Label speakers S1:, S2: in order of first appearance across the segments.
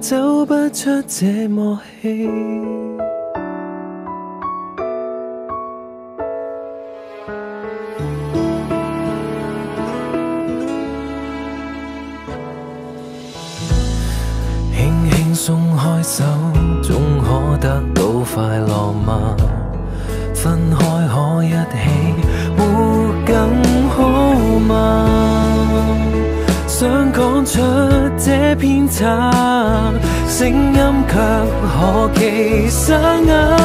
S1: 走不出这幕戏，轻轻松开手，总可得到快乐吗？分开可一起，活更好吗？想讲出这篇册，声音却何其沙哑。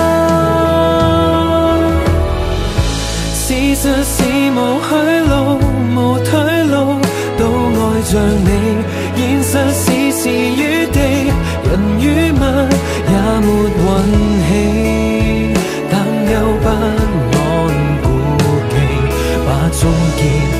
S1: 事实是无去路、无退路，都爱着你。现实是时与地、人与物，也没运气，但又不安故忌，把终结。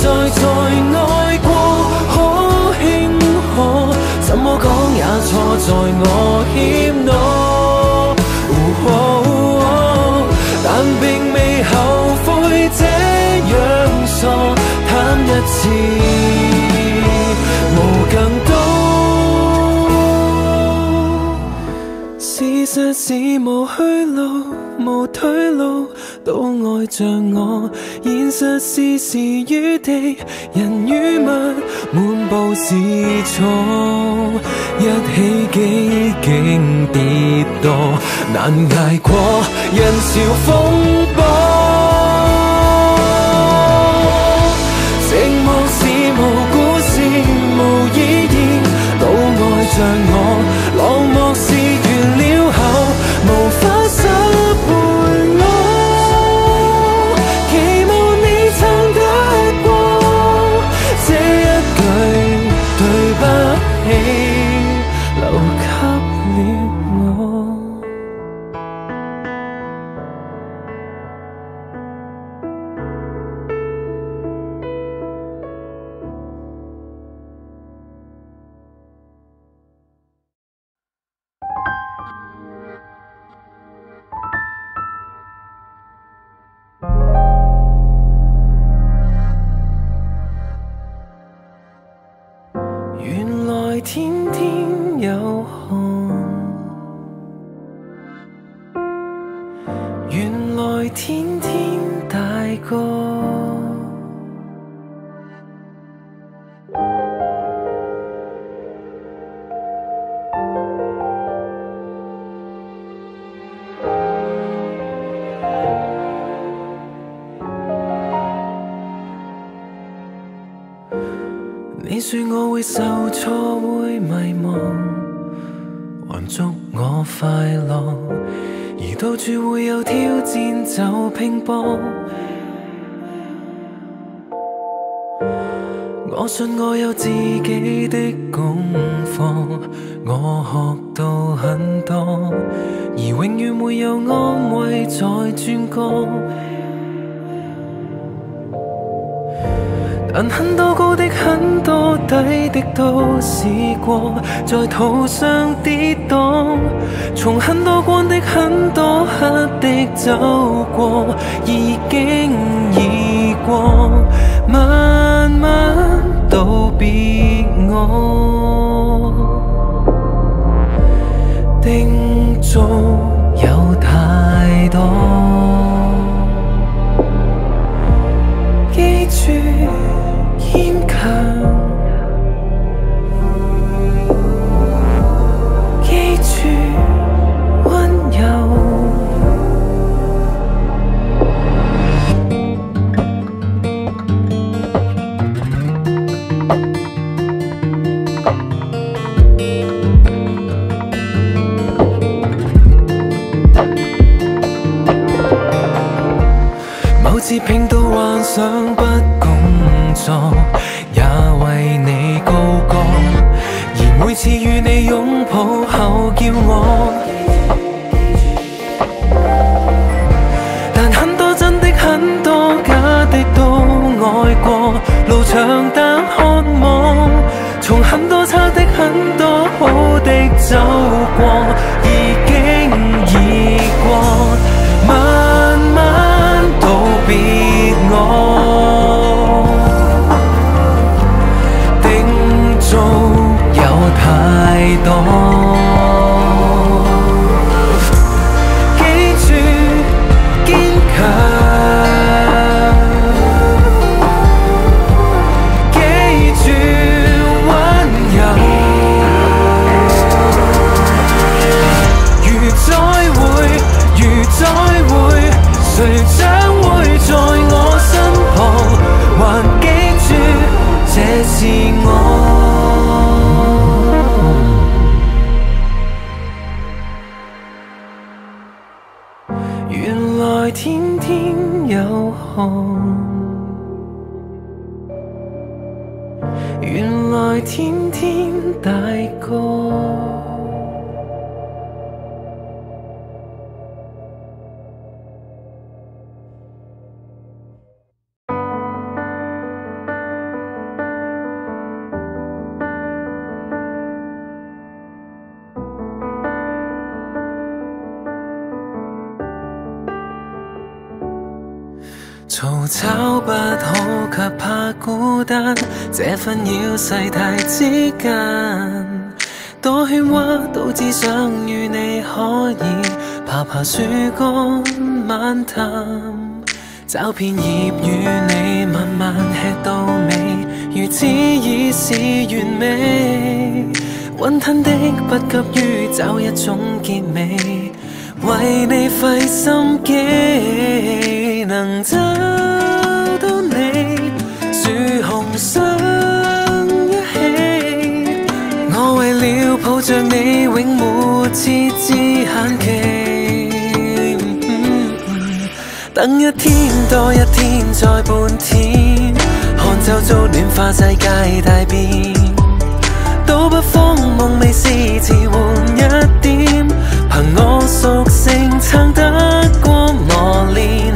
S1: 再在爱过，可轻可，怎么讲也错在我怯懦。但并未后悔这样傻，贪一次无更多。事实是无去路，无退路，都爱着我。实事时与地，人与物，满布是错，一起几经跌堕，难挨过人潮风波。寂寞是无故事、无意义，老爱着我。原来天天有空，原来天天大个。会受挫，会迷茫，还祝我快乐。而到处会有挑战，就拼搏。我信我有自己的功课，我学到很多。而永远没有安慰在转角，但很多故。很多底的都试过，在途上跌倒，从很多光的很多黑的走过，已经而过，慢慢道别我，定做。不工作也为你高歌，而每次与你拥抱后叫我。但很多真的很多假的都爱过，路长但渴望，从很多差的很多好的走过，已经已过，慢慢道别。y home. 抄不好却怕孤单，这份要世太之间，多喧哗都只想与你可以爬爬树干晚谈，找片叶与你慢慢吃到尾，如此已是完美。温吞的不急于找一种结尾，为你费心机。能找到你，树红相一起。我为了抱着你，永没设置限期。等一天多一天再半天，看周遭暖化世界大变，到北方梦未死，迟缓一点，凭我属性撑得过磨练。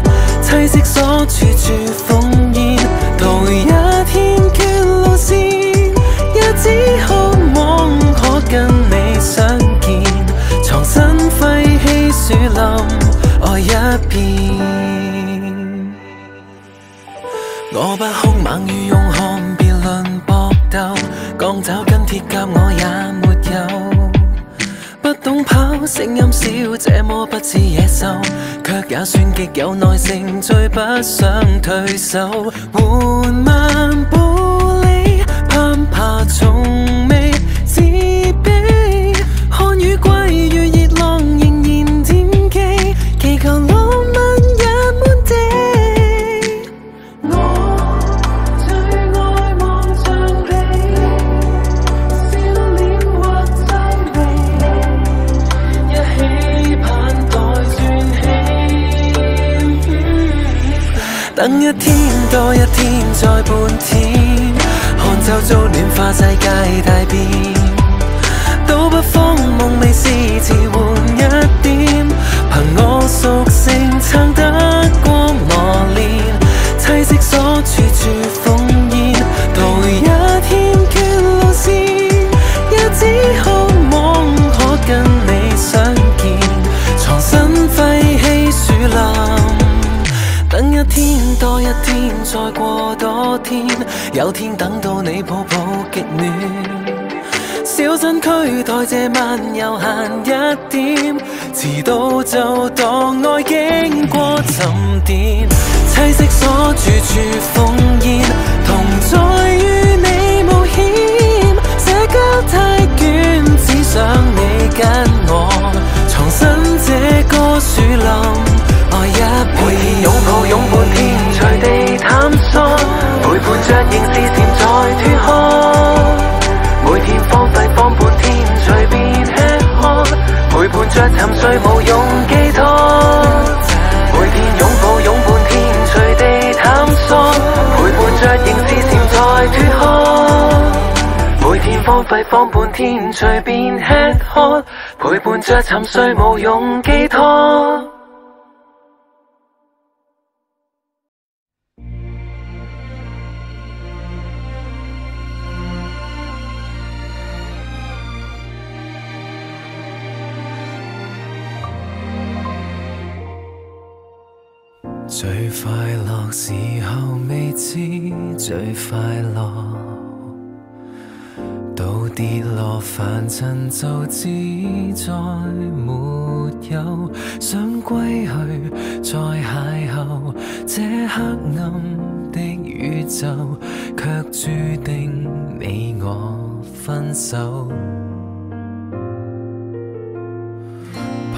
S1: 积锁处处烽烟，逃一天绝路线，也只渴望可跟你相见，藏身废弃树林爱一遍。我不凶猛与勇悍，别论搏斗，钢爪跟铁甲我也。声音小，这么不似野兽，却也算极有耐性，最不想退守，缓慢步履攀爬中。等一天，多一天，再半天，看秋早暖化，世界大变，都不慌，梦未是迟缓。在这晚悠闲一点，迟到就当。闭放半天，随便吃喝，陪伴着沉睡，无用寄托。最快乐时候，未知最快乐。到跌落凡尘，就只再没有想归去，在邂逅这黑暗的宇宙，却注定你我分手。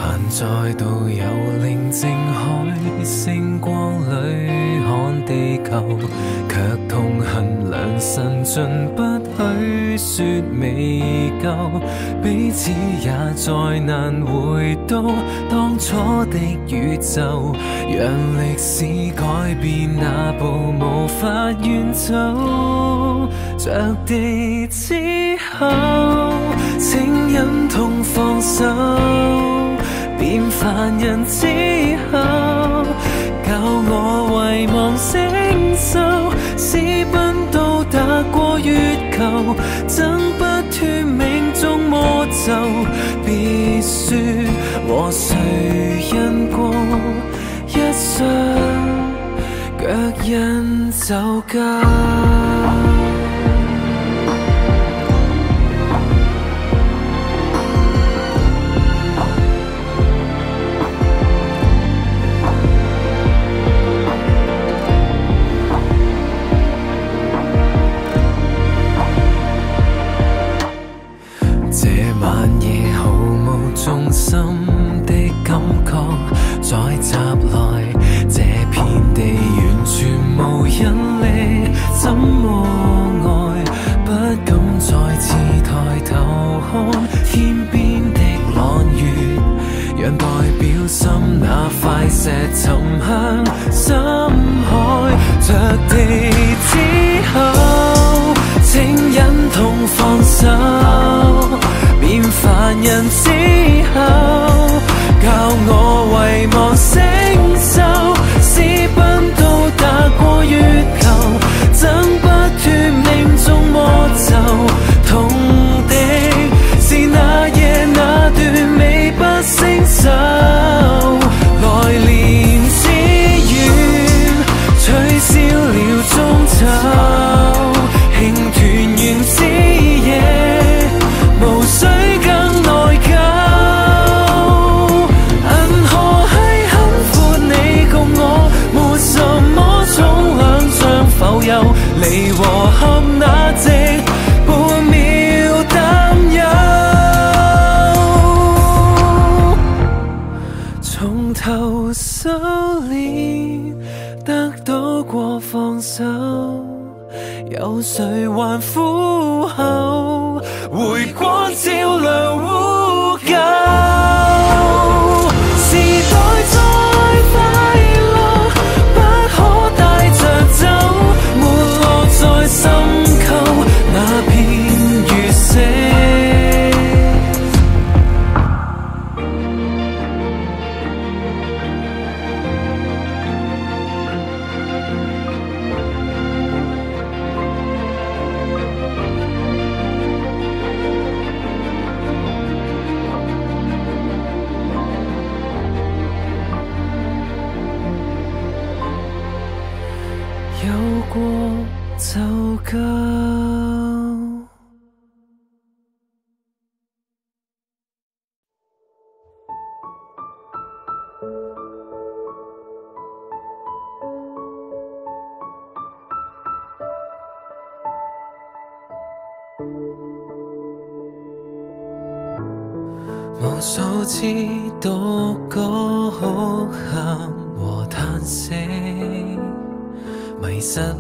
S1: 但再度有宁静海，星光里看地球，却痛恨两辰尽不许说未够，彼此也再难回到当初的宇宙，让历史改变那步无法远走，着地之后，请忍痛放手。变凡人之后，教我遗忘星宿，私奔到达过月球，挣不脱命中魔咒，别说和谁因过，一双脚印走够。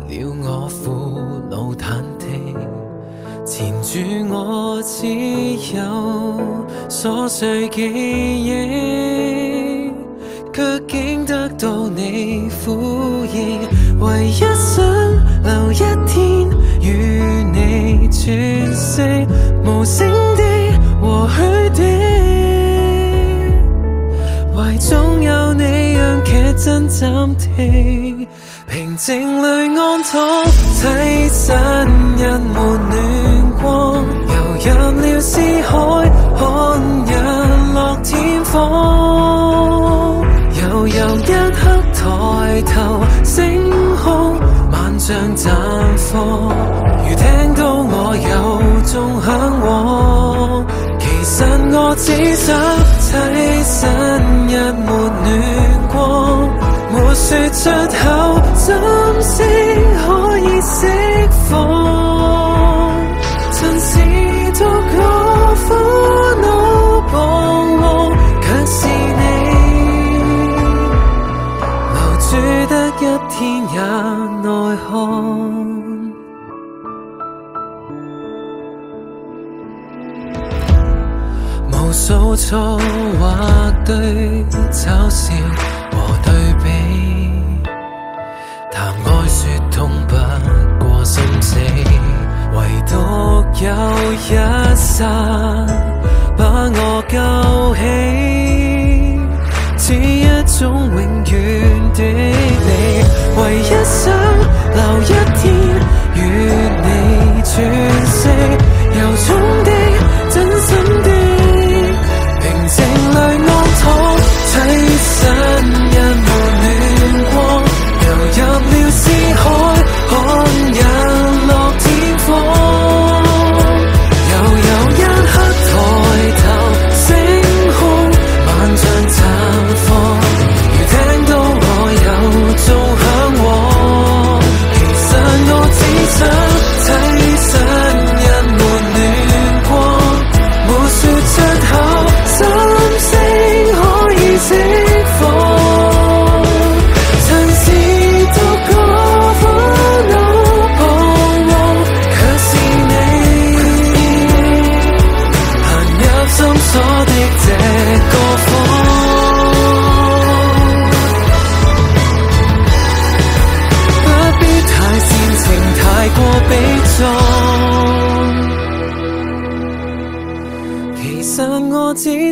S1: 了我苦惱忐忑，纏住我只有琐碎記憶，卻竟得到你呼應。唯一生留一天與你喘息，無聲的和許的，懷中有你，讓劇真暫停。静里安躺，栖身一抹暖光，游入了思海看日落天荒。悠悠一刻抬头，星空万丈绽放。如听到我有衷向往，其实我只想栖身一抹暖光，没说出口。错或对，嘲笑和对比，谈爱说痛不过心死，唯独有一刹把我救起，只一种永远的你，唯一生留一天，与你喘息，又重。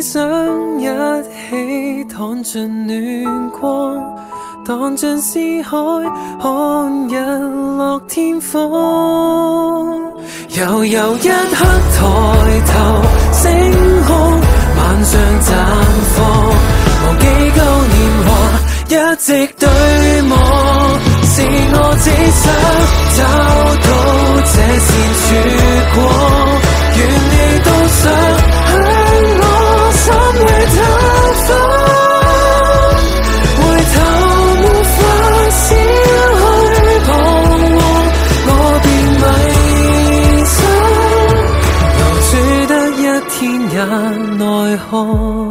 S1: 想一起躺进暖光，荡进思海，看日落天荒。悠悠一刻抬头，星空晚上绽放，忘记旧年华，一直对望。是我只想找到这善曙光，愿你都想。
S2: 怎会贪欢？回头无法先去彷徨。我便迷失，留住得一天也奈何。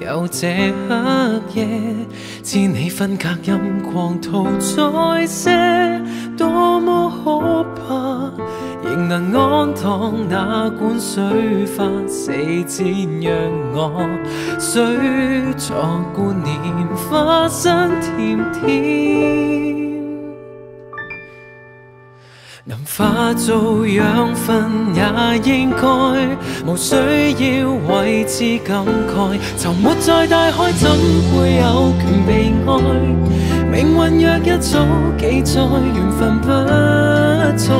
S1: 有这黑夜，知你分隔阴光，逃在些多么可怕，仍能安躺那管水花四溅，让我睡藏观念，花生甜甜。化做养分也应该，无需要为之感慨。沉没在大海，怎会有权被爱？命运若一早记载，缘分不再，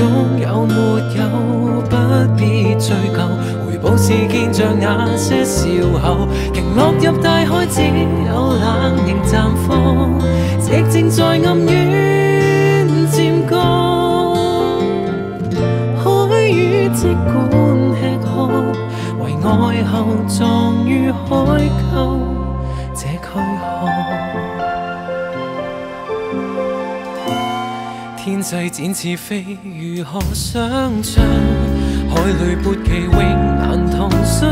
S1: 拥有没有，不必追究。回报是见着那些笑口，仍落入大海，只有冷凝绽放，寂静在暗处。尽管吃喝，为爱后葬于海沟，这躯壳。天际展翅飞，如何想象？海里拨旗，永难同信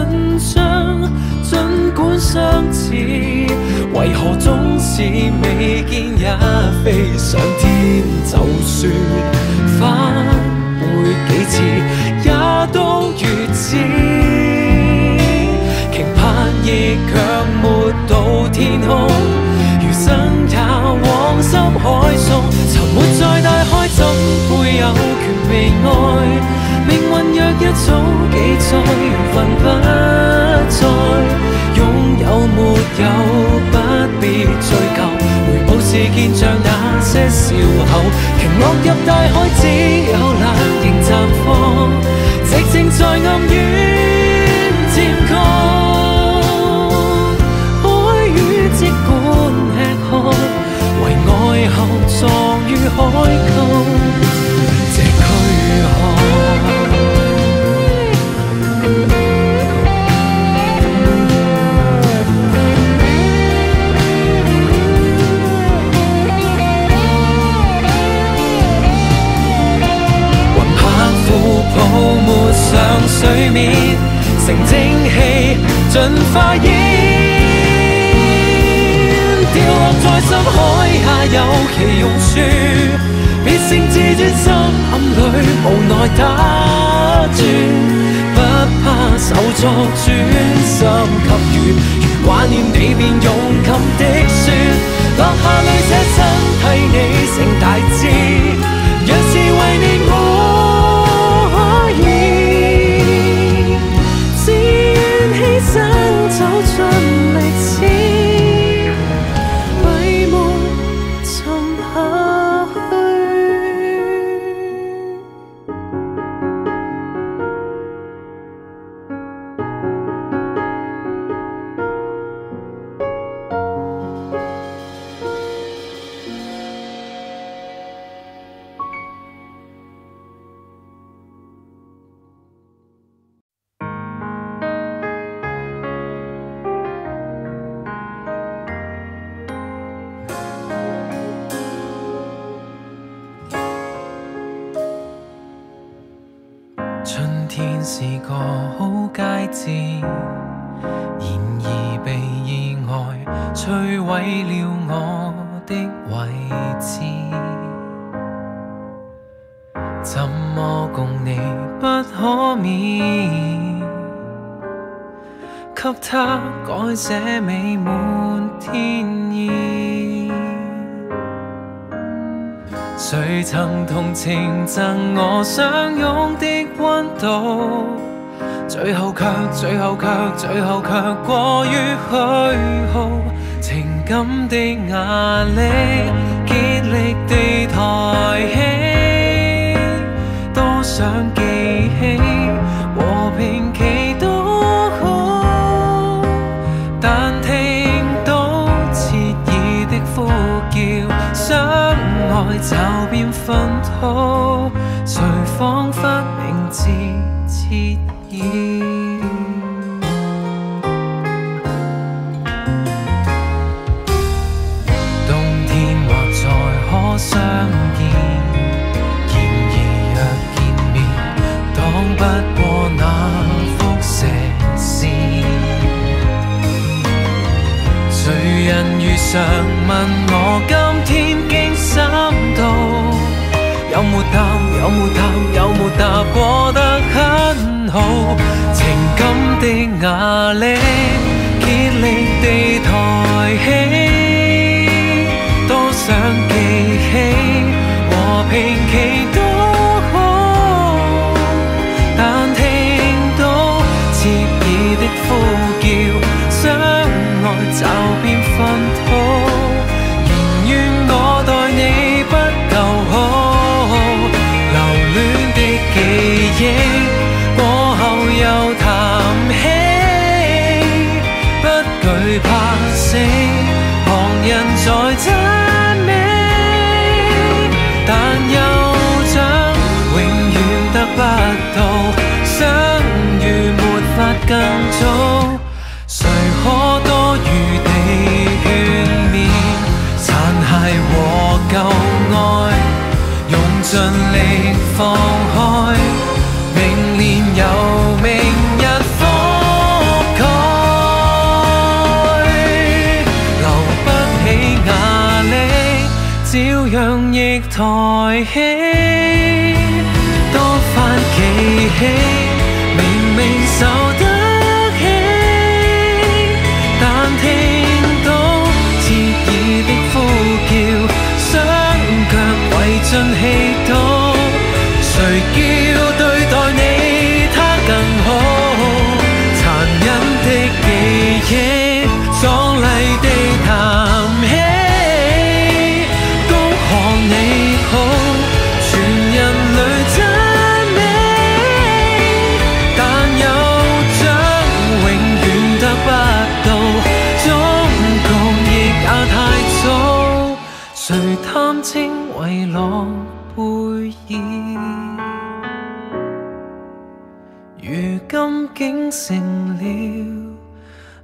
S1: 章。尽管相似，为何总是未见也飞上天？就算。空，如想靠往心海送，沉沒在大海，怎會有權被愛？命運若一早記載，緣分不再，擁有沒有不必追究，回報是見像那些笑口，鯨落入大海，只有冷凝綻放，寂靜在暗語。上水面，成蒸氣，盡化煙。心海下有其用處，別勝自尊心暗裏無奈打轉，不怕手作專心給予。如掛念你便勇敢的説，落下淚捨身替你成大志，若是為你我可以，
S2: 只願犧牲走進歷史。
S1: 的压力，竭力地抬起，多想记起和平期多好，但听到彻耳的呼叫，相爱就变粪土，谁仿佛明知？常问我今天经心度，有没到？有没到？有没到？过得很好，情感的压力。尽力放开，明年由明日覆盖，留不起压力，照样亦抬起，多番记起。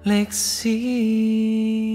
S1: 历史。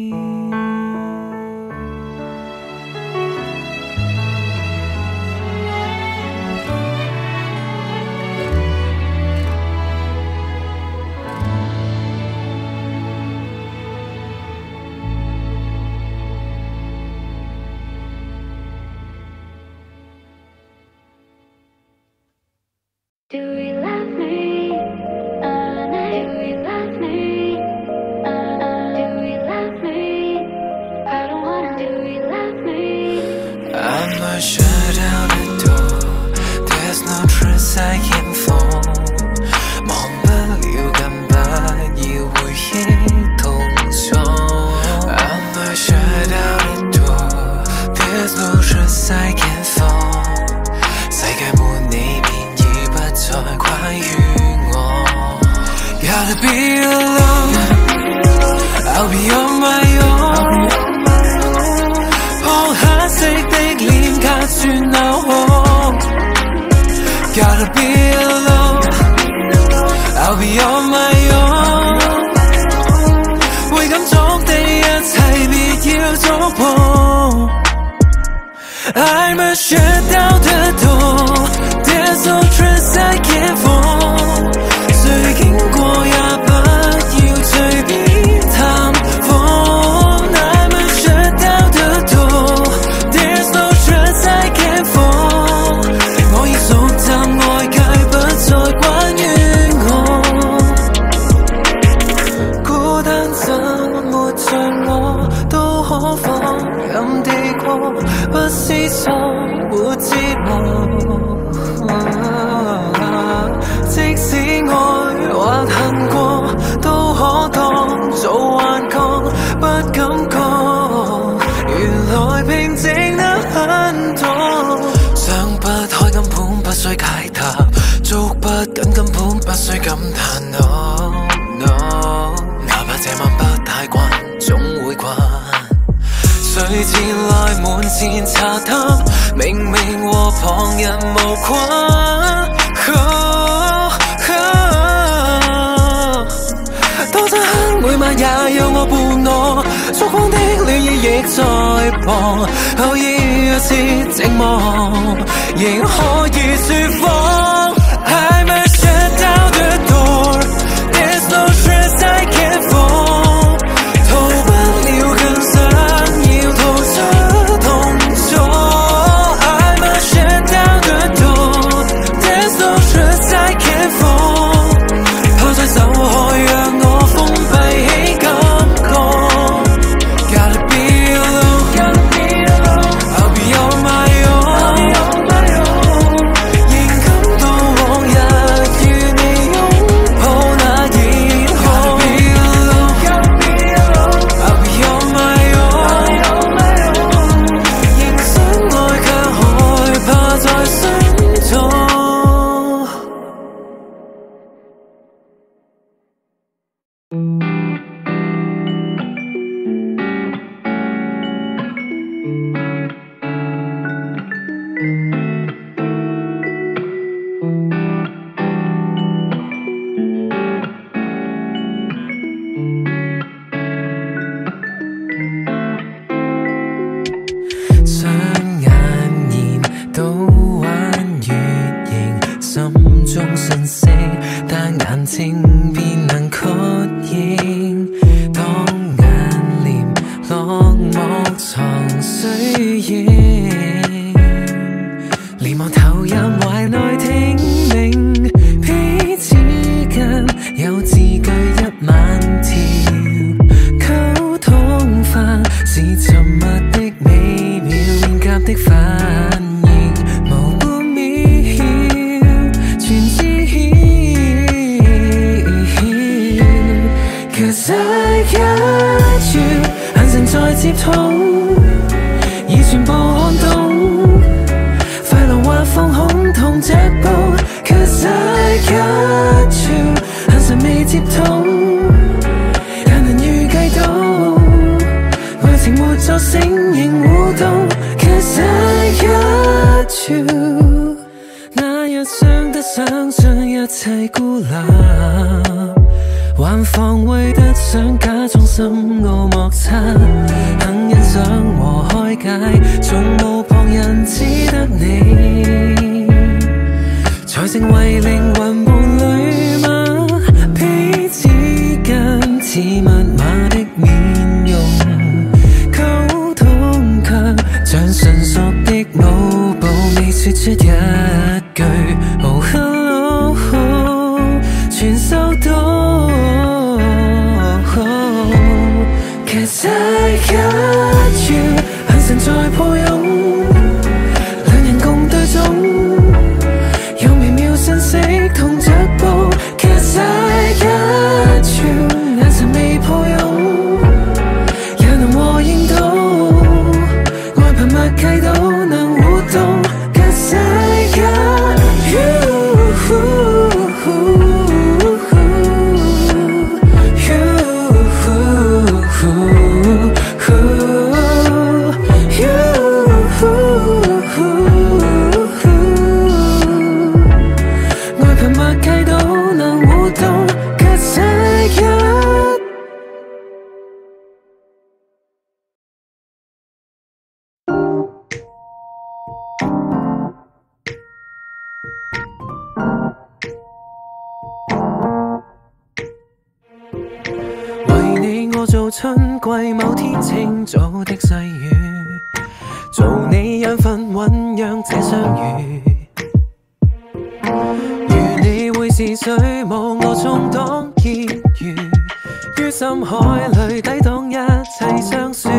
S1: 海里抵挡一切霜雪，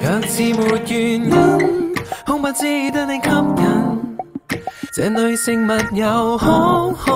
S1: 却似没原因，空怕只得你吸引，这女性物可可。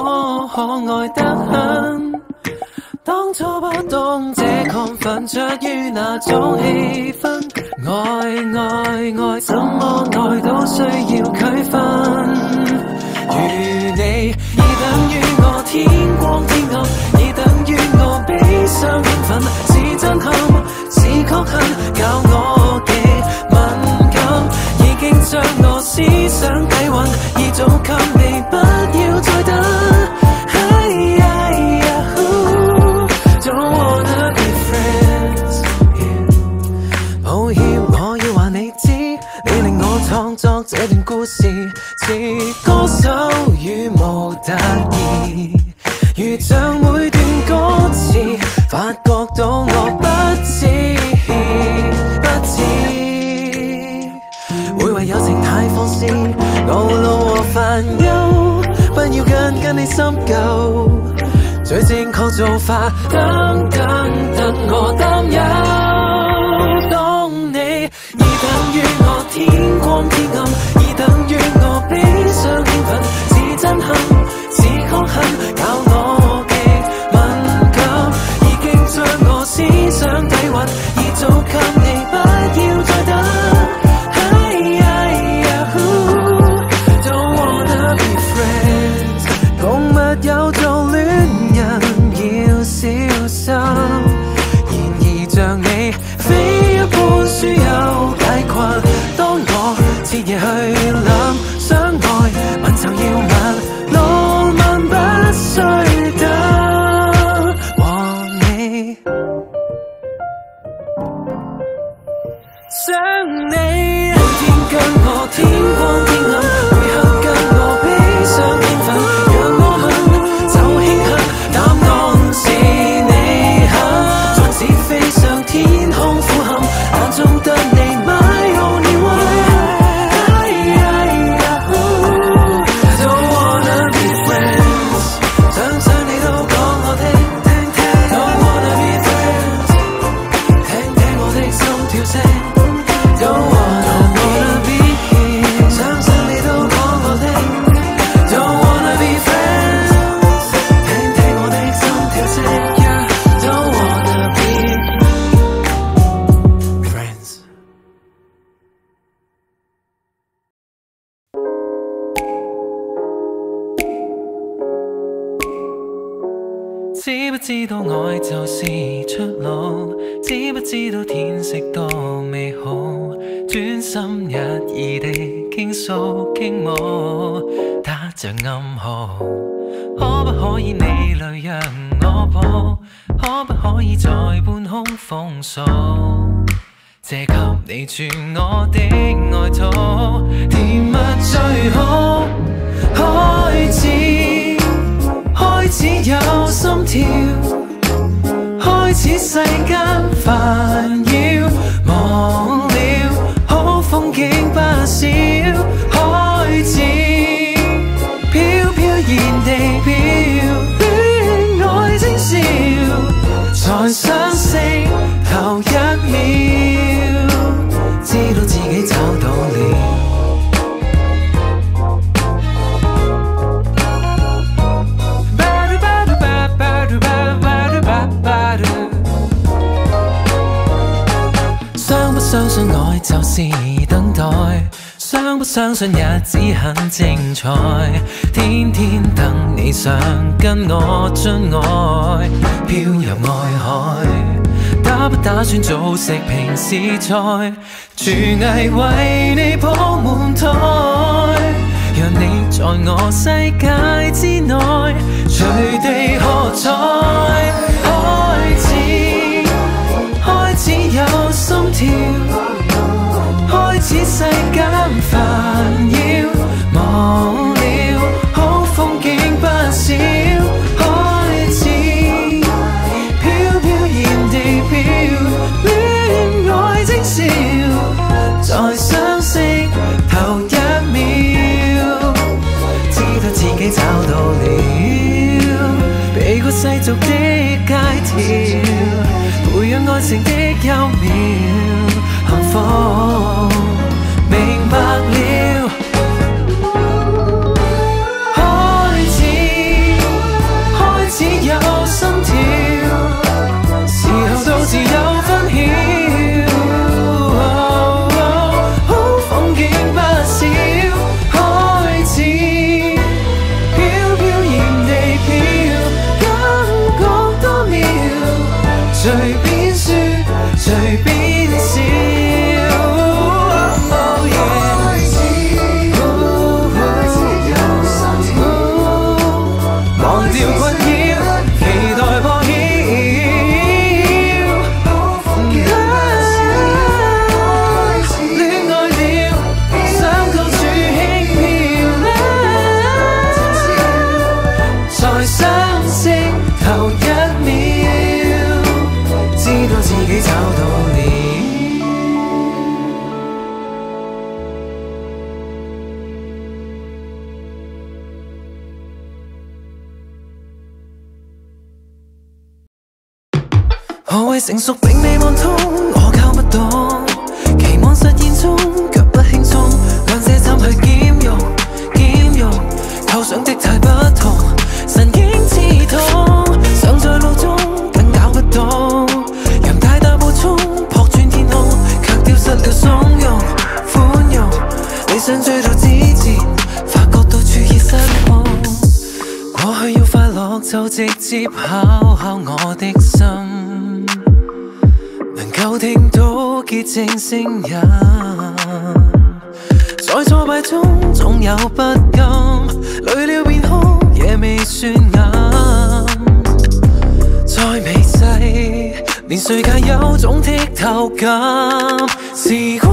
S1: 想跟我进爱，漂入爱海。打不打算做食平时菜？厨艺为你铺满台。让你在我世界之内，随地喝彩。开始，开始有心跳，开始世间烦扰。忘。渺，避过世俗的街条，培养爱情的幽妙幸福。成熟並未望通，我搞不懂。期望實現中，却不輕鬆。兩者怎去兼容？兼容。構想的太不同，神經刺痛。想在路中，更搞不懂。仰太大步衝，扑穿天空，卻丢失了縱容。寬容。理想追到之前，發覺到處已失望。過去要快樂，就直接敲敲我的心。正声人。在挫败中总有不甘，累了便哭也未算暗。再微细，连世界有种剔透感。是。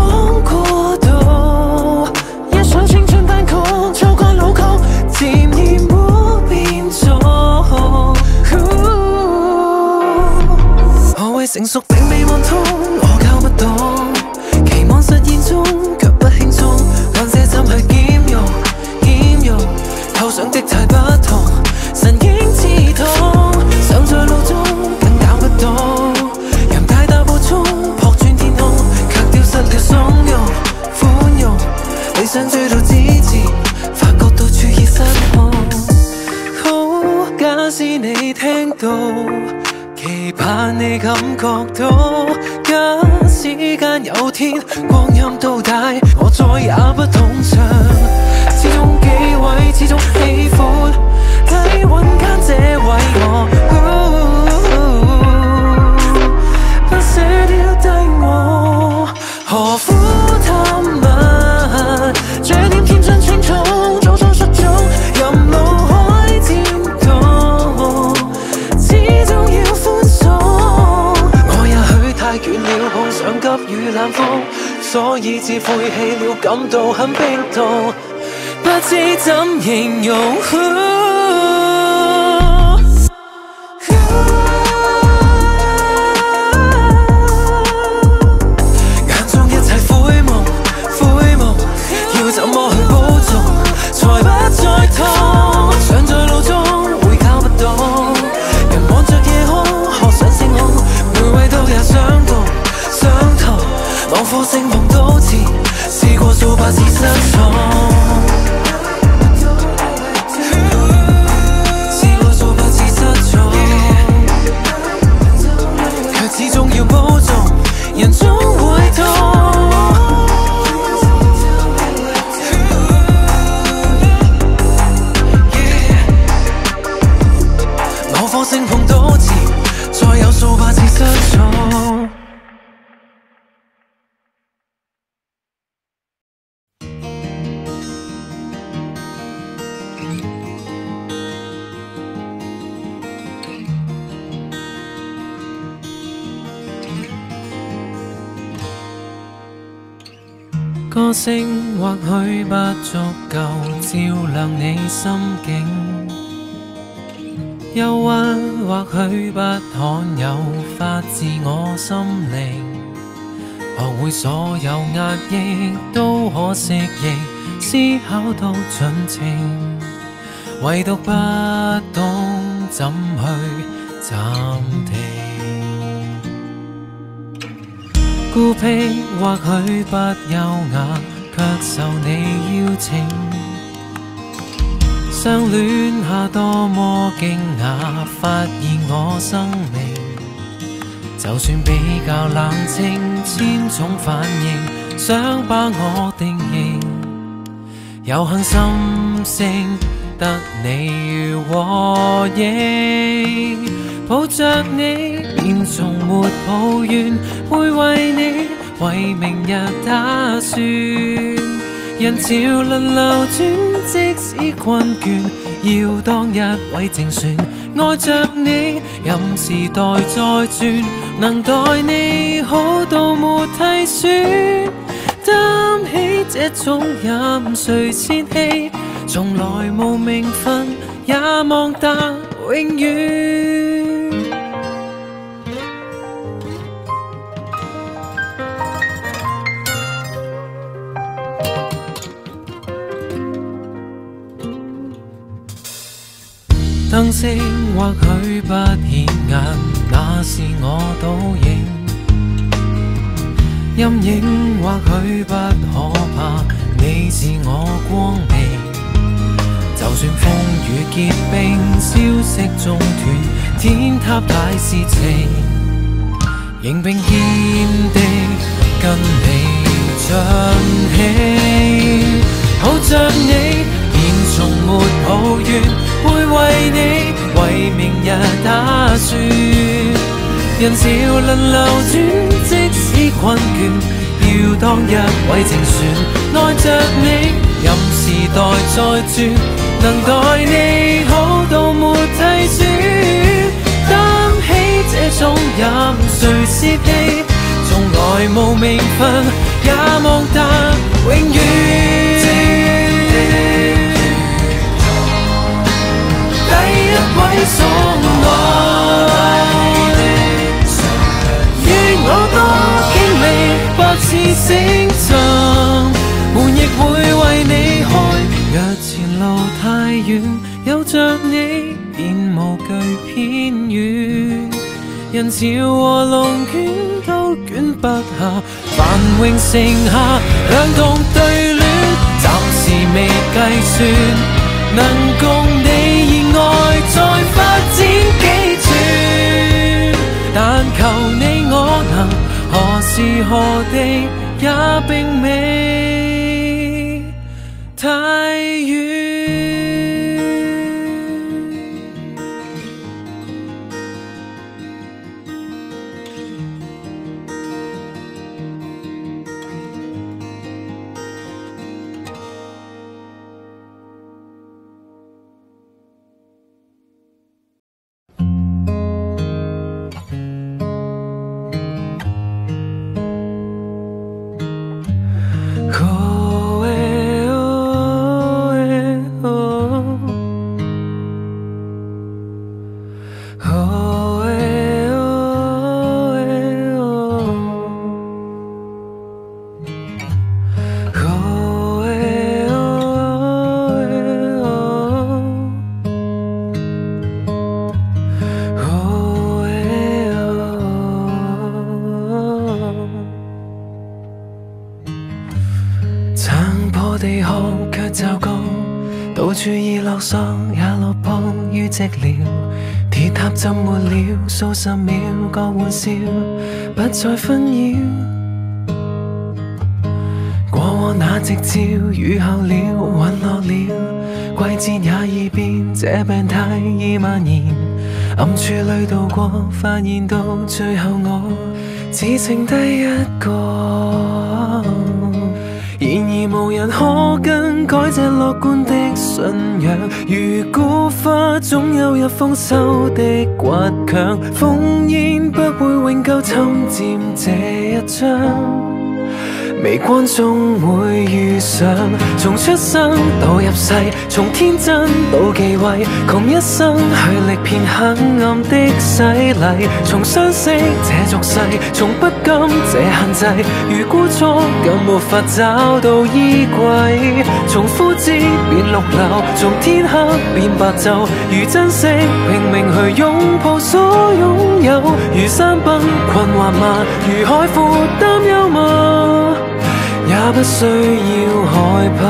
S1: 光阴。只悔棄了，感到很冰痛，不知怎形容。眼中一切灰蒙灰蒙，要怎么去補足，才不再痛？想在路中会搞不懂，人望着夜空，渴上星空，每位都也相同，上頭望火星夢。he's se fond 或许不足够照亮你心境，忧郁或许不罕有，发自我心灵。学会所有压抑都可适应，思考到尽情，唯独不懂怎去暂停。孤僻或许不优雅。却受你邀请，相恋下多么惊讶，发现我生命就算比较冷清，千种反应想把我定型，有幸心声得你和应，抱着你便从没抱怨，会为你。为明日打算，人潮轮流转，即使困倦，要当一位正选。爱着你，任时代再转，能待你好到没替选。担起这种任，谁千禧，从来无名分，也望得永远。燈色或許不顯眼，那是我倒影。陰影或許不可怕，你是我光明。就算風雨結冰，消息中斷，天塌大事情，仍並肩的跟你唱起，抱着你，便從沒抱怨。会为你为明日打算，人潮轮流转，即使困倦，要当一位正选，爱着你任时代再转，能待你好到没替选，担起这种任谁泄气，从来无名份，也望得永远。位所愛。與我多經歷百次星辰，門亦會為你開。若前路太遠，有着你便無懼偏遠。人潮和龍捲都捲不下，繁榮盛夏，兩痛對戀，暫時未計算能共你。爱再发展几寸，但求你我能，何时何地也并未太。落索也落魄于寂寥，铁塔浸没了，数十秒个玩笑不再纷扰。过往那夕照，雨后了，陨落了，季节也已变，这病态已蔓延。暗处里度过，发现到最后我只剩低一个，然而无人可更改这乐观。信仰如古花，总有日丰收的倔强。烽烟不会永久侵占这一章。微光中会遇上，从出生到入世，从天真到忌讳，穷一生去历遍黑暗的洗礼。从相识这俗世，从不甘这限制，如孤初更没法找到衣柜，从枯枝变绿柳，从天黑变白昼，如珍惜拼命去拥抱所拥有，如山崩困或吗？如海阔担忧吗？也不需要害怕。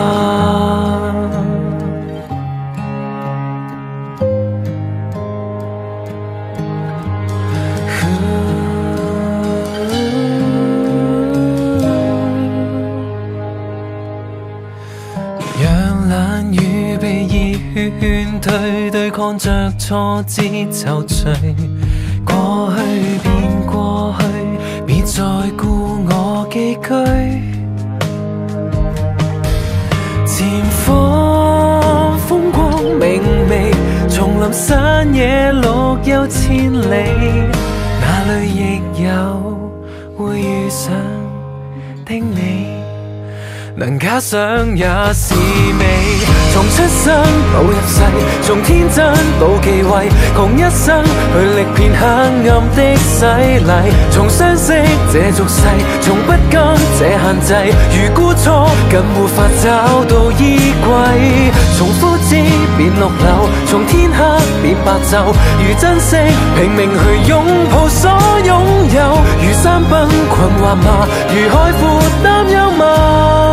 S1: 让冷雨被热血劝退，对抗着挫折踌躇。过去便过去，别再顾我寄居。前方风光明媚，丛林山野绿幽千里，哪里亦有会遇上
S2: 的你，
S1: 能假想也是美。从出生到入世，从天真到忌讳，穷一生去历遍黑暗的洗礼。从相识这俗世，从不甘这限制，如孤错，更没法找到衣柜，从枯枝变绿柳，从天黑变白昼，如珍惜，拼命去拥抱所拥有。如山崩困或吗？如海阔担忧吗？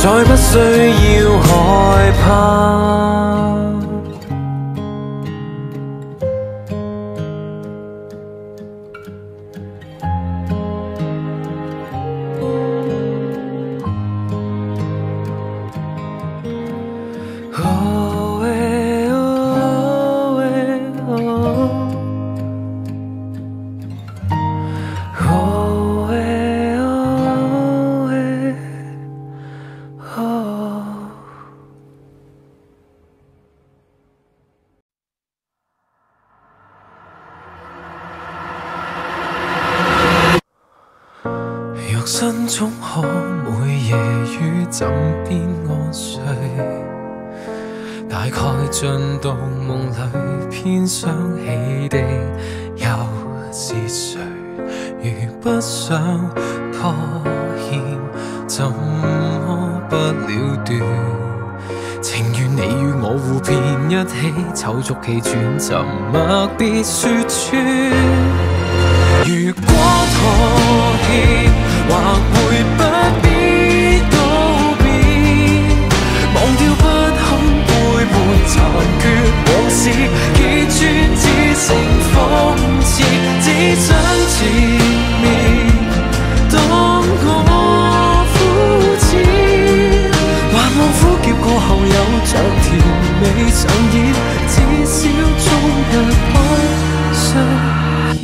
S1: 再不需要害
S2: 怕。
S1: 枕边安睡，大概进到梦里，偏想起的又是谁？如不想破欠，怎么不了断？情愿你与我互骗，一起丑足气喘，沉默别说穿。如果妥协，或会不。一串只剩讽刺，只想缠绵。当我肤浅，盼望苦涩过后有着甜美上演，至少终日可相见。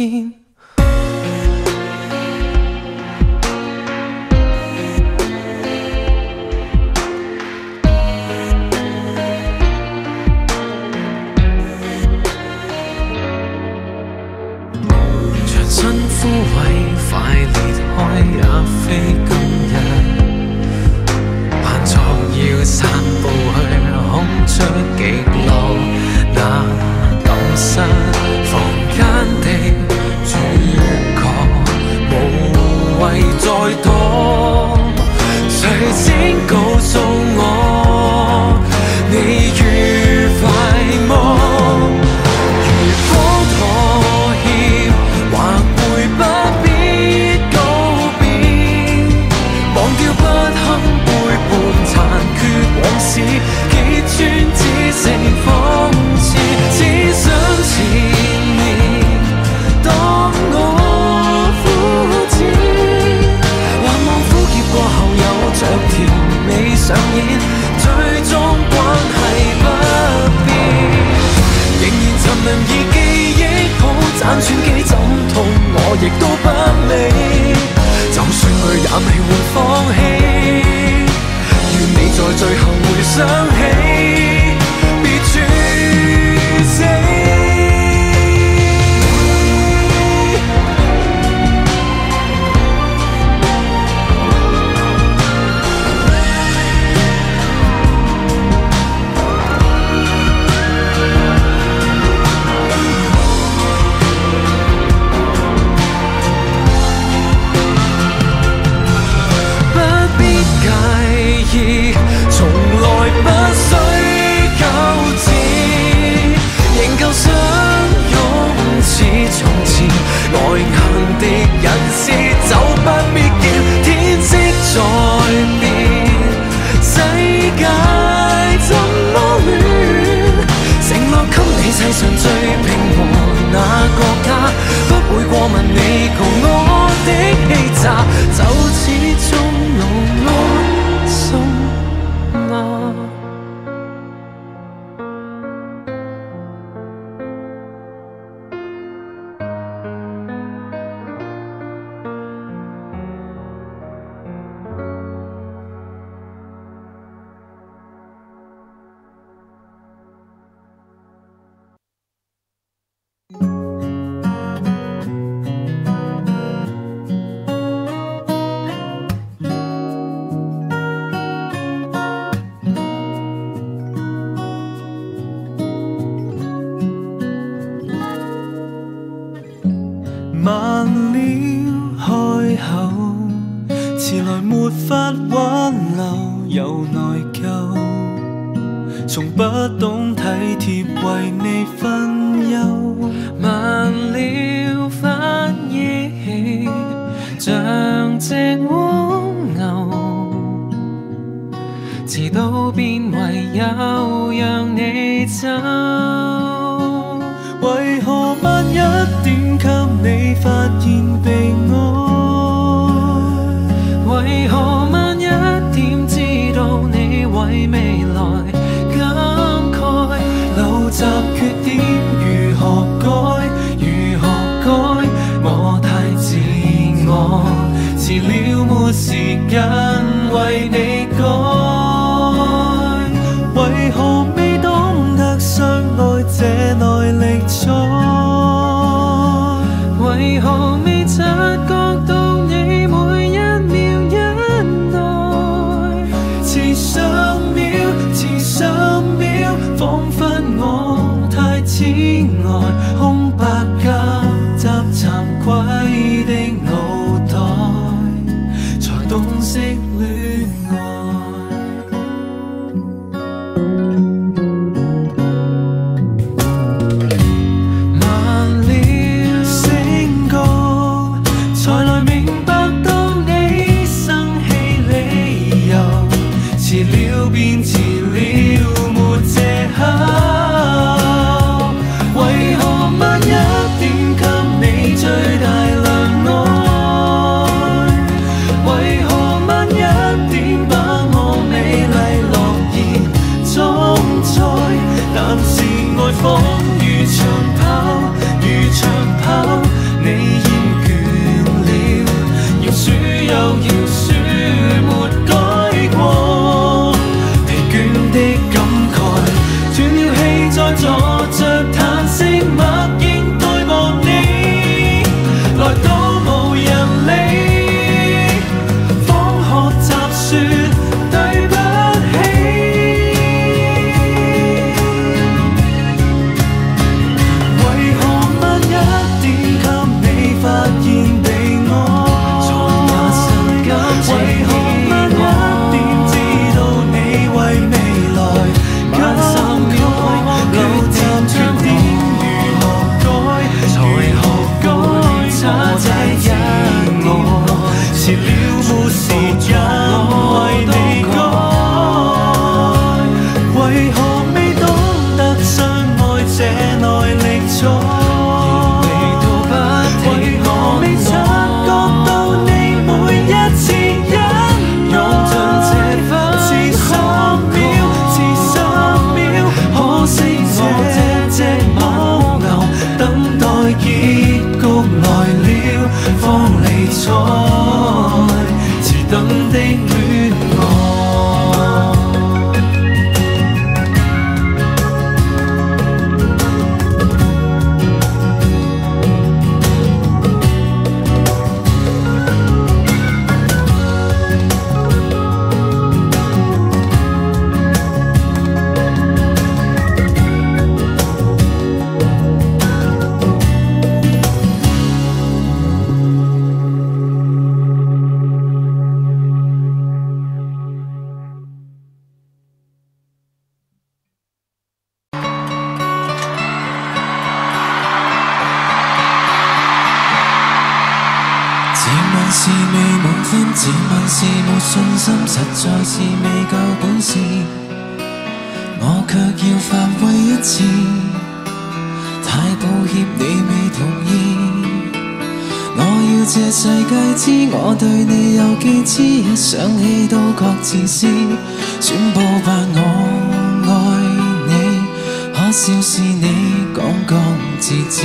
S1: 笑是你讲讲自知，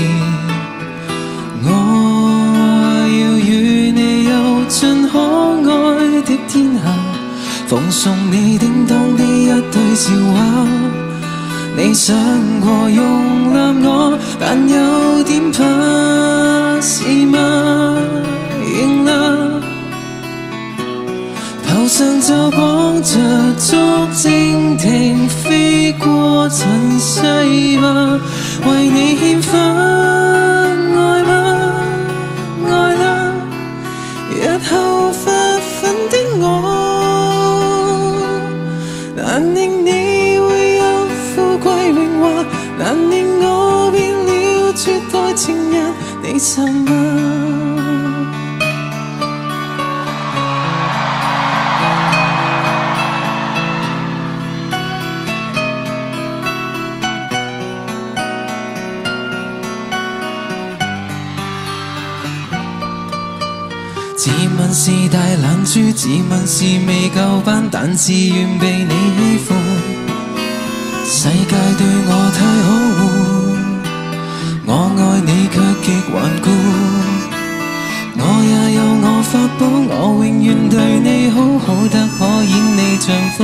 S1: 我要与你游尽可爱的天下，奉送你叮当的一对笑话。你想过容纳我，但有点怕，是吗？认啦。上就绑着竹蜻蜓，飞过尘世吧，为你献花，爱吗？爱啦！日后发奋的我，难令你会有富贵荣华，难令我变了绝代情人，你心。书自问是未够班，但自愿被你欺负。世界对我太可恶，我爱你却极顽固。我也有我法宝，我永远对你好好得可演你丈夫，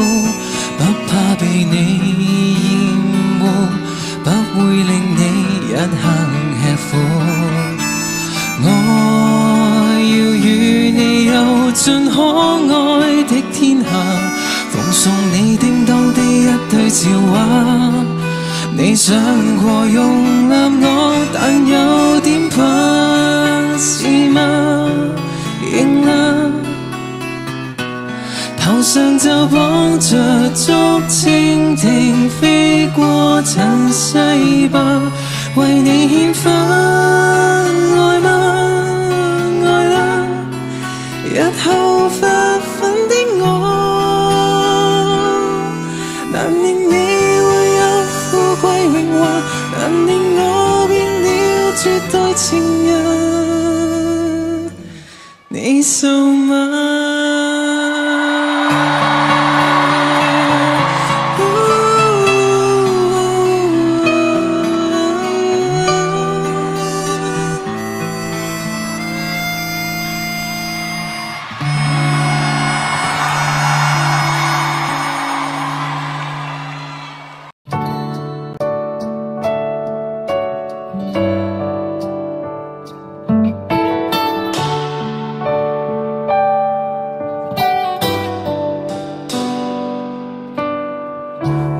S1: 不怕被你厌恶，不会令你一行吃苦。我。要与你游尽可爱的天下，奉送你叮当的一对笑话。你想过容纳我，但有点怕，是吗？应啦。头上就绑着竹蜻蜓，飞过尘世吧，为你献花爱吗？头发粉的我，难令你会有富贵荣华，难令我变了绝代情人，
S2: 你受吗？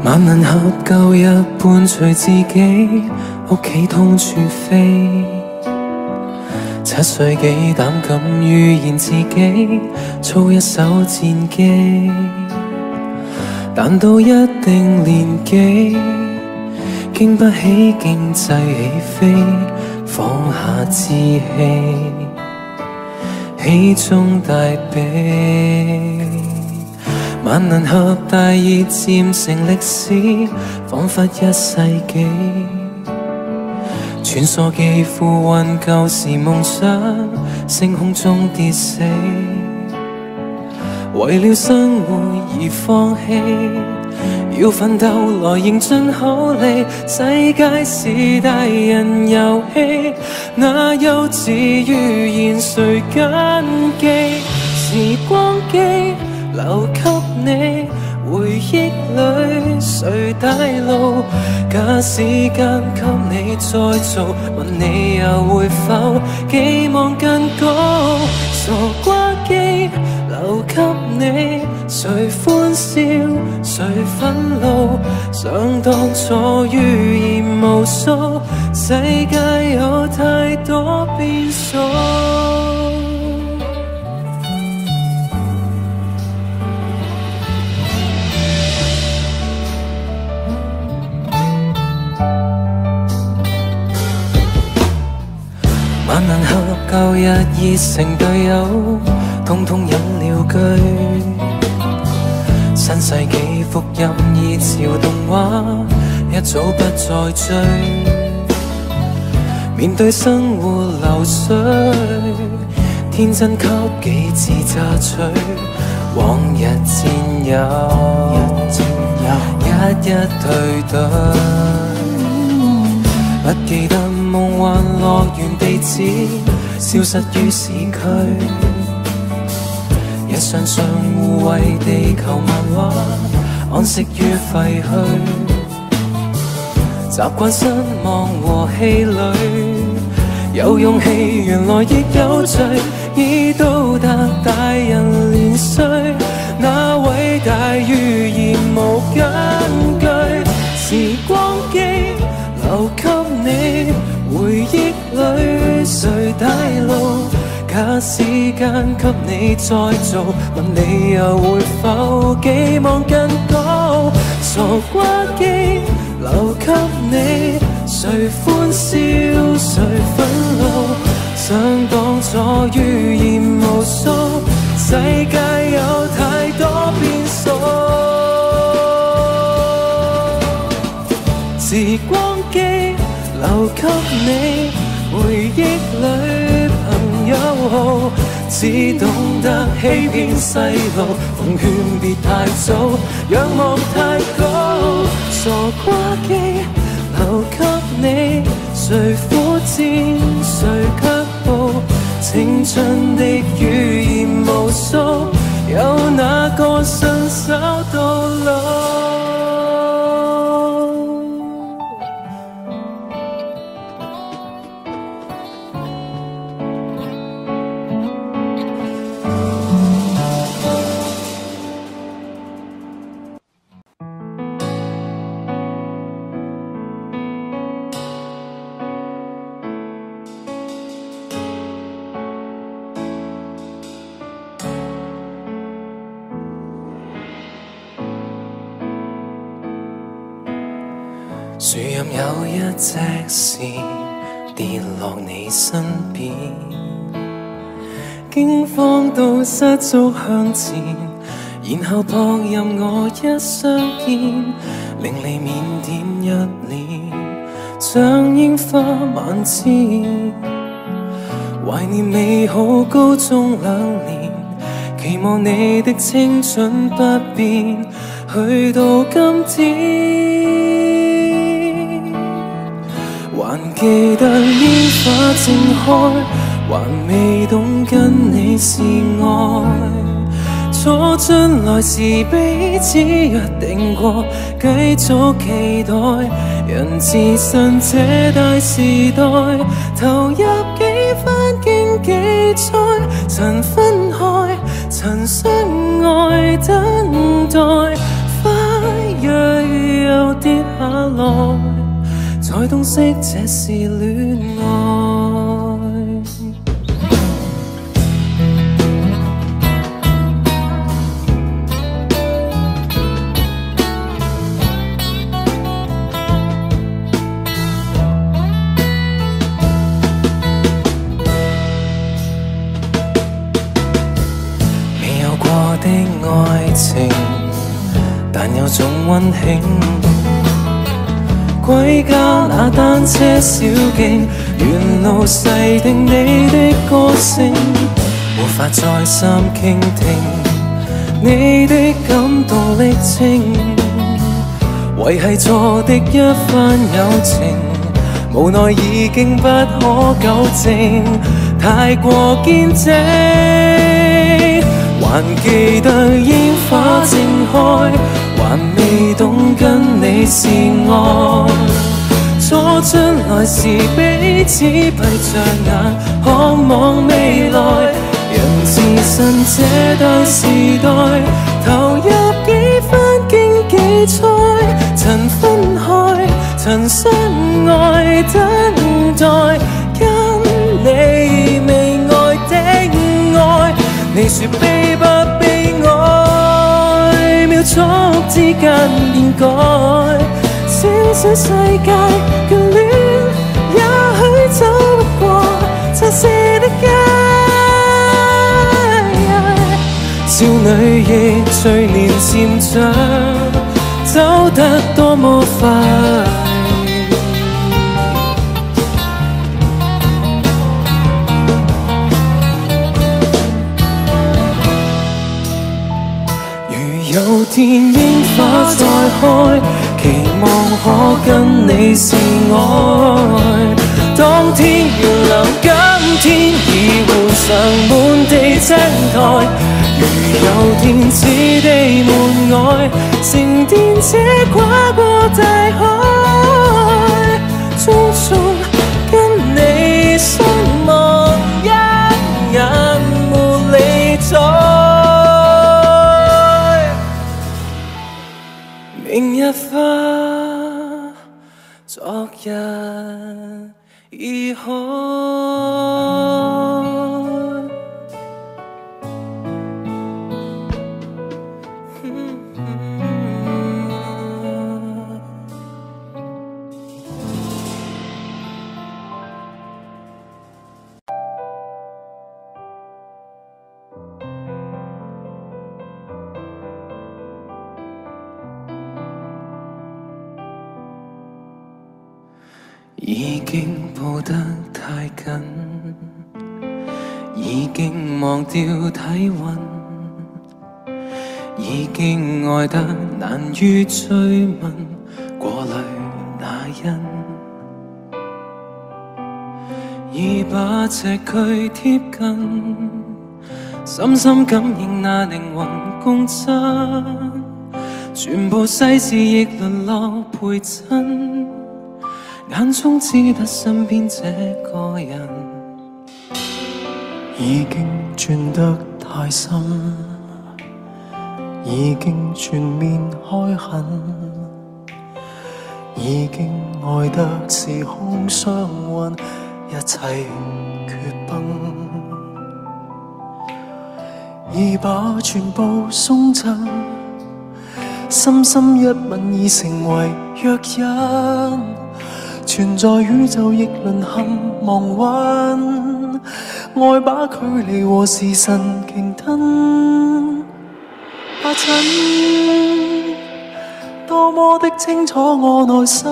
S1: 万能盒旧日伴随自己，屋企通处飞。七岁几胆敢预言自己操一手战机，但到一定年纪，经不起经济起飞，放下志气，喜中带悲。万能合大意渐成历史，仿佛一世纪。穿梭机呼唤旧时梦想，星空中跌死。为了生活而放弃，要奋斗来迎进好利。世界是大人游戏，那幼稚语言谁谨记？时光机。留给你回忆里谁带路？假使间给你再做，问你又会否寄望更高？傻瓜机留给你谁欢笑谁愤怒？想当初预言无数，世界有太多变数。旧日已成队友，通通饮了句。新世纪福音二潮动画，一早不再追。面对生活流水，天真给几次榨取。往日战友，一一对对，不记得。梦幻乐园地址消失于市区，一箱箱护卫地球漫画安息于废墟，习惯失望和气馁，有勇气原来亦有罪，已到达大人年岁，那伟大如义无感？谁带路？假使间给你再做，问你又会否寄望更多？傻瓜机留给你，谁欢笑谁愤怒？想当初预言无数，世界有太多变数。时光机留给你。回忆里，朋友好，只懂得欺骗细路，奉劝别太早，仰望太高。傻瓜机留给你，谁苦战谁却步，青春的语言无数，有哪个信手到老？你身边，惊慌到失足向前，然后扑入我一双肩，令你腼腆一脸，像樱花万千。怀念美好高中两年，期望你的青春不变，去到今天。还记得烟花正开，还未懂跟你是爱。初春来时彼此约定过，继续期待。人置身这大时代，投入几番竞技赛，曾分开，曾相爱，等待，花蕊又跌下来。才洞悉这是恋爱，未有过的爱情，但有种温馨。归家那单车小径，沿路细听你的歌声，无法再三倾听。你的感动力证，维系错的一番友情，无奈已经不可纠正，太过坚贞，还记得烟花正开。还未懂跟你是爱，初春来时彼此闭着眼，渴望未来。人置身这代时代，投入几番竞技赛，曾分开，曾相爱，等待，跟你未爱的爱，你说悲不？足之间变改，小小世界眷恋，也许走不过尘世的街。少女亦随年渐长，走得多么快。天櫻花再開，期望可跟你示愛。當天原諒今天已換上滿地青苔，如有天此地門外，乘電車跨過大海，匆匆。已经爱得难于追问，过虑那因？已把赤躯贴近，深深感应那灵魂共振，全部世事亦沦落陪衬，眼中只得身边这个人，已经转得。已经全面开垦，已经爱得时空相混，一切决崩。已把全部送赠，深深一吻已成为药引，存在宇宙亦沦陷，亡魂。爱把距离和时辰竞争，阿珍，多么的清楚我内心。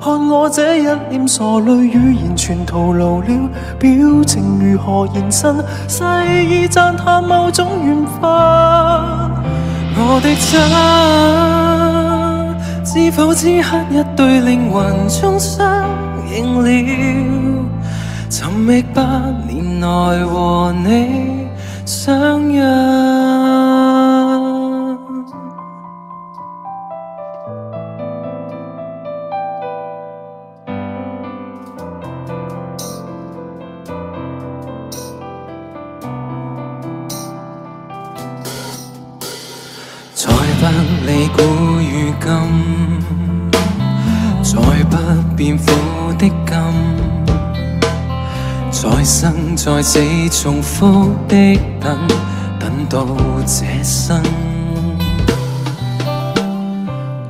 S1: 看我这一脸傻泪，语言全徒劳了，表情如何延伸？细意赞叹某种缘分，我的真，知否此刻一对灵魂终相认了。寻觅百年来和你相约。在這重複的等，等到這生。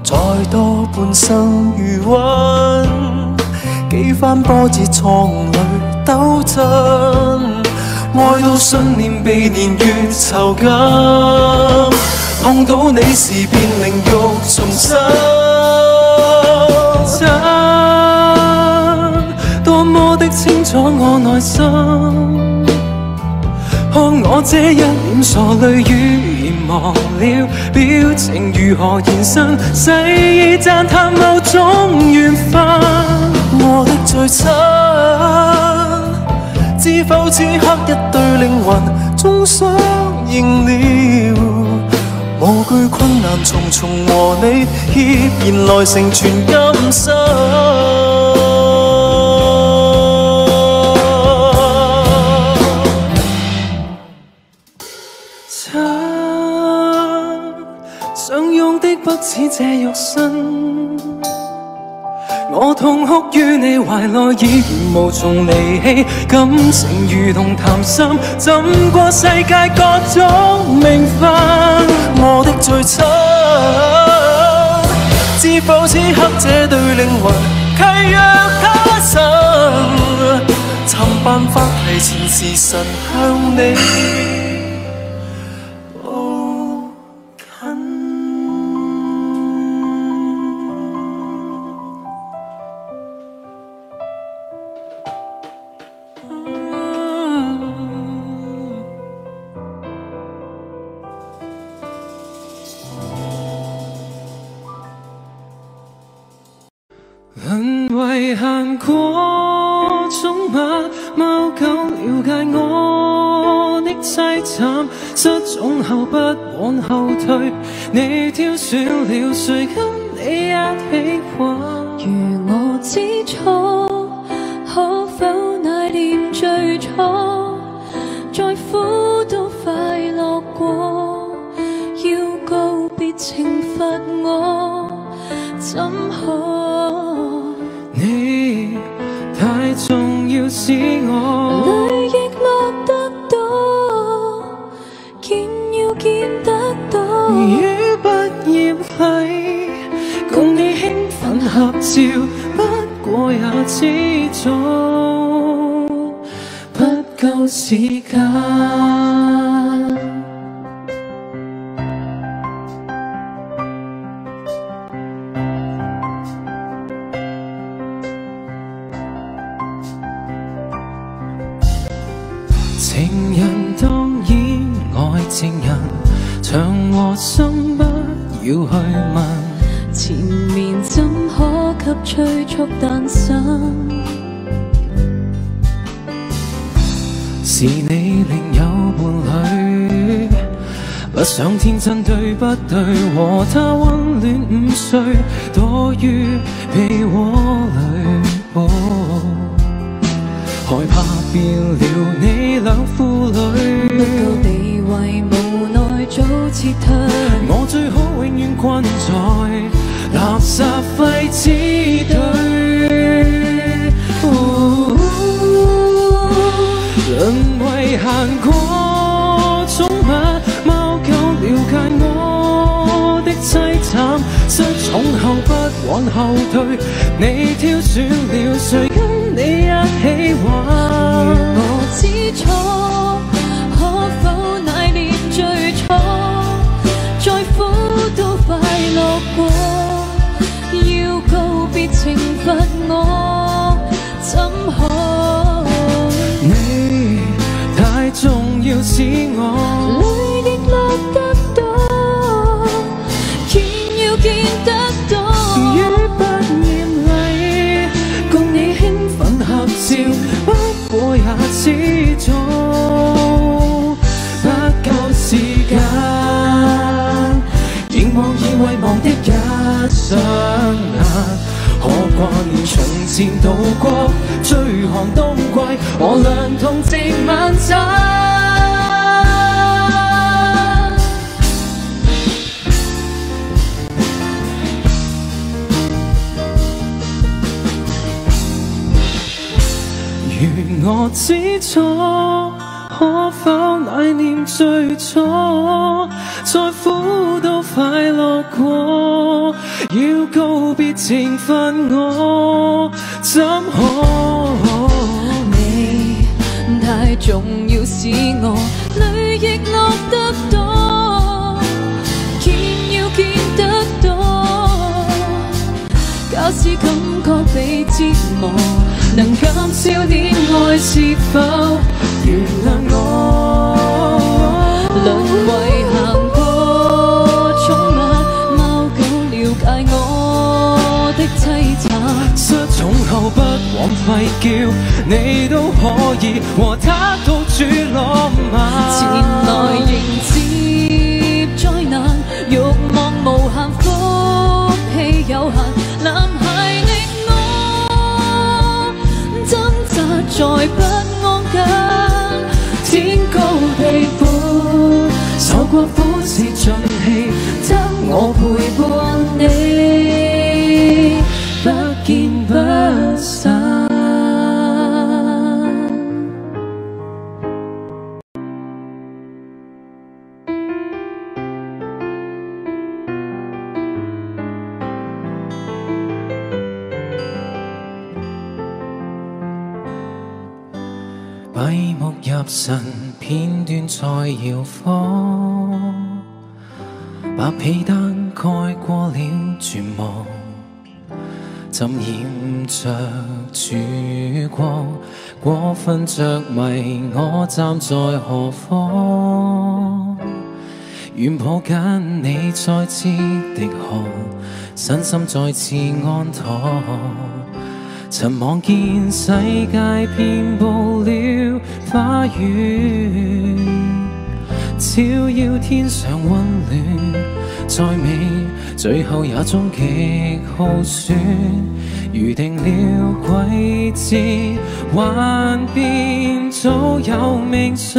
S1: 再多半生餘溫，幾番波折錯裏鬥爭，愛到信念被年月囚禁，碰到你時便靈肉重生。咗我內心，看我這一臉傻淚與忘了表情如何延伸，誓意讚歎某種緣分，我的最親，知否此刻一對靈魂終相認了。無懼困難重重和你協然來成全今生。這肉身。我痛哭於你懷內，已然無從離棄，感情如同談心，怎過世界各種名分？我的最親，知否此刻這對靈魂契約他生，尋辦法提前時辰向你。最可。不对。前渡过最寒冬季，我俩同食
S2: 晚餐。
S1: 如我知错，可否乃念最初？再苦都快乐过，要告别惩罚我。怎可？你
S2: 太重要，使我泪亦落得多，见要见得多。
S1: 假使感觉被折磨，能减少点爱，
S2: 是否原谅我？
S1: 枉费叫你都可以和他到处浪漫，
S2: 前来迎接灾难，欲望无限，福气有限。男孩令我挣扎在不安间，天高地阔，受过苦是尽气，得我陪伴你不见不。
S1: 氣单盖过了绝望，浸染着曙光。过分着迷，我站在何方？愿抱紧你，再次的汗，身心再次安躺。曾望见世界遍布了花园，照耀天上温暖。再美，最后也终极耗损。预定了季节，幻变早有命数。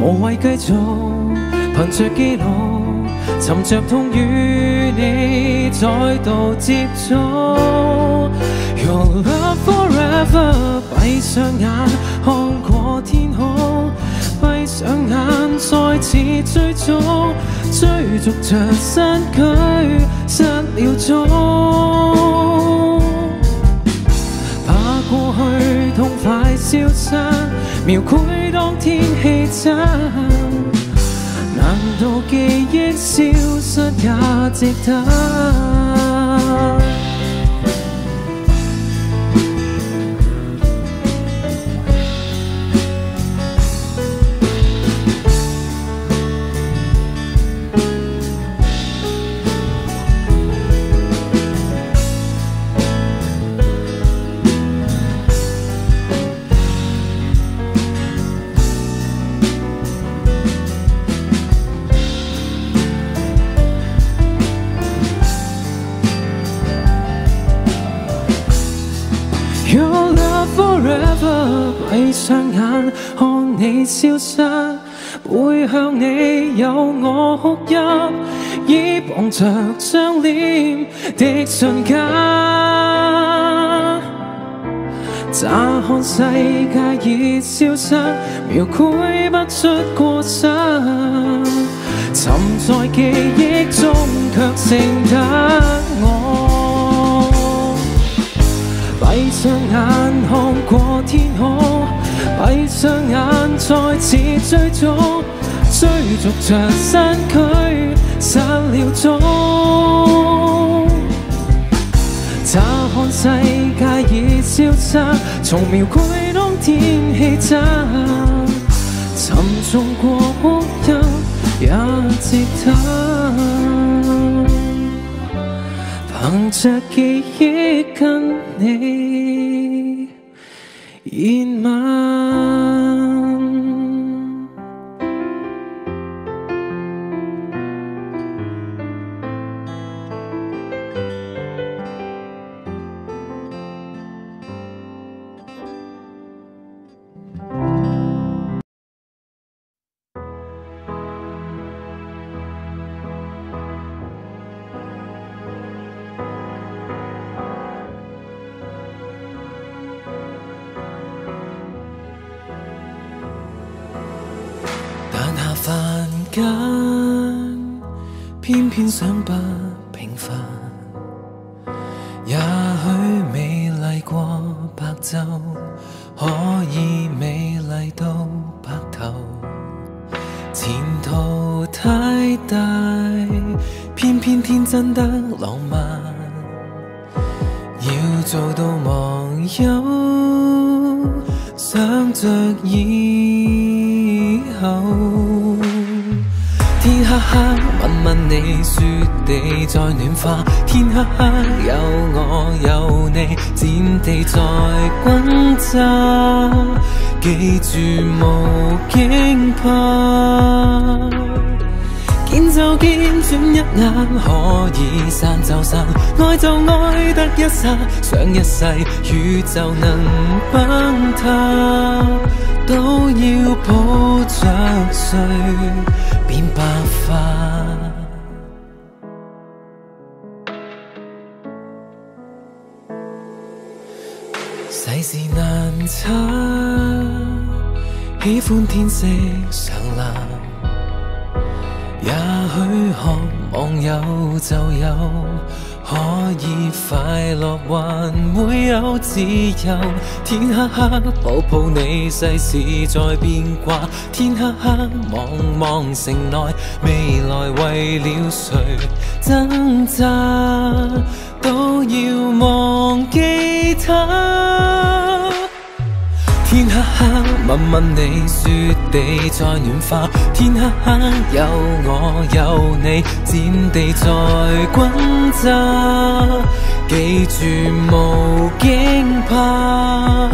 S1: 无谓继续，凭着记录，寻着痛与你再度接触。Your love forever，闭上眼，看过天空。上眼再次追逐，追逐着身躯，失了踪。怕过去痛快消失，描绘当天气真，难道记忆消失也值得？看你消失，背向你有我哭泣，倚傍着张脸的瞬间，乍看世界已消失，描绘不出过失，沉在记忆中却剩得我，闭上眼看过天空。闭上眼，再次追踪，追逐着身躯散了踪。查看世界已消失，重描绘当天气真，沉重过一也值得。凭着记忆跟你。前途太大，偏偏天真得浪漫，要做到忘忧，想着以后。黑问问你，雪地在暖化，天黑黑有我有你，战地在轰炸，记住无惊怕。见就见，转一眼可以散就散，爱就爱得一刹，想一世宇宙能崩塌，都要抱。得碎变白发，世事难测，喜欢天色上蓝，也许渴望有就有。可以快乐，还会有自由。天黑黑，抱抱你，世事在变卦。天黑黑，望望城内，未来为了谁挣扎，都要忘记他。天黑黑，问问你，雪地再暖化。天黑黑，有我有你，战地再轰炸，记住无惊怕。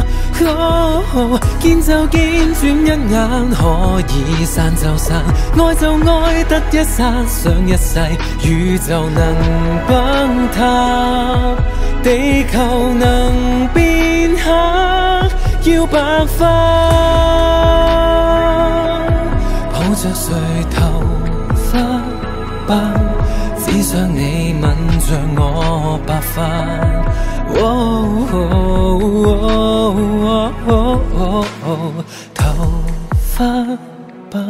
S1: 见就见，转一眼可以散就散，爱就爱得一刹，想一世，宇宙能崩塌，地球能变黑。要白发，抱着谁？头发白，只想你吻着我白发。头发白，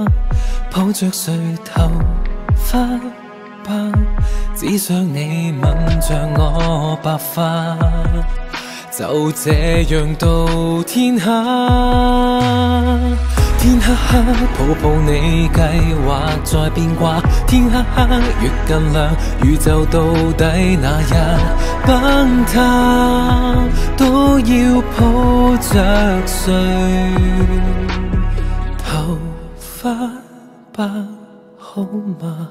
S1: 抱着谁？头发白，只想你吻着我白发。就这样到天黑，天黑黑，抱抱你，计划再变卦。天黑黑，月更亮，宇宙到底哪日崩塌？都要抱着睡，
S2: 头发不好吗？